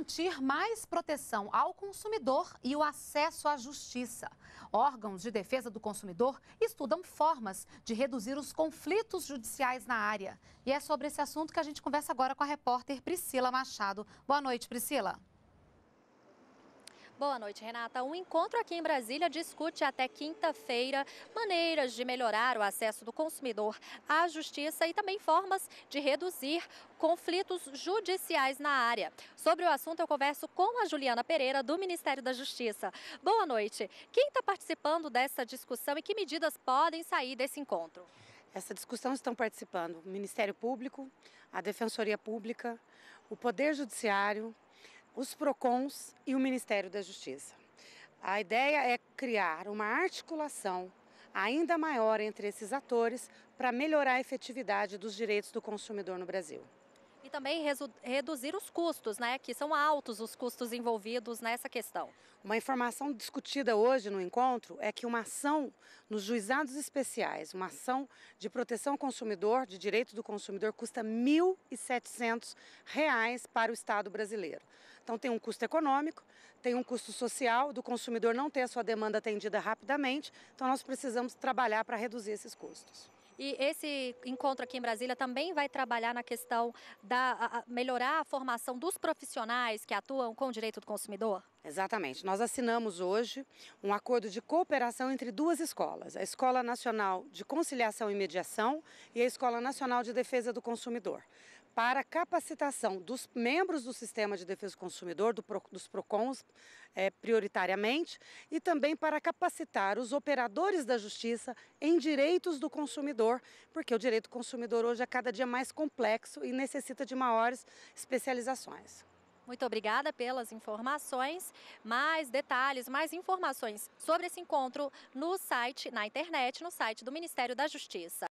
garantir mais proteção ao consumidor e o acesso à justiça. Órgãos de defesa do consumidor estudam formas de reduzir os conflitos judiciais na área. E é sobre esse assunto que a gente conversa agora com a repórter Priscila Machado. Boa noite, Priscila. Boa noite, Renata. Um encontro aqui em Brasília discute até quinta-feira maneiras de melhorar o acesso do consumidor à justiça e também formas de reduzir conflitos judiciais na área. Sobre o assunto, eu converso com a Juliana Pereira, do Ministério da Justiça. Boa noite. Quem está participando dessa discussão e que medidas podem sair desse encontro? Essa discussão estão participando o Ministério Público, a Defensoria Pública, o Poder Judiciário, os PROCONs e o Ministério da Justiça. A ideia é criar uma articulação ainda maior entre esses atores para melhorar a efetividade dos direitos do consumidor no Brasil. E também reduzir os custos, né? Que são altos os custos envolvidos nessa questão. Uma informação discutida hoje no encontro é que uma ação nos juizados especiais, uma ação de proteção ao consumidor, de direito do consumidor, custa R$ 1.700 para o Estado brasileiro. Então tem um custo econômico, tem um custo social do consumidor não ter a sua demanda atendida rapidamente, então nós precisamos trabalhar para reduzir esses custos. E esse encontro aqui em Brasília também vai trabalhar na questão da a, melhorar a formação dos profissionais que atuam com o direito do consumidor? Exatamente. Nós assinamos hoje um acordo de cooperação entre duas escolas, a Escola Nacional de Conciliação e Mediação e a Escola Nacional de Defesa do Consumidor para capacitação dos membros do sistema de defesa do consumidor, do dos PROCONs, é, prioritariamente, e também para capacitar os operadores da justiça em direitos do consumidor, porque o direito do consumidor hoje é cada dia mais complexo e necessita de maiores especializações. Muito obrigada pelas informações. Mais detalhes, mais informações sobre esse encontro no site, na internet, no site do Ministério da Justiça.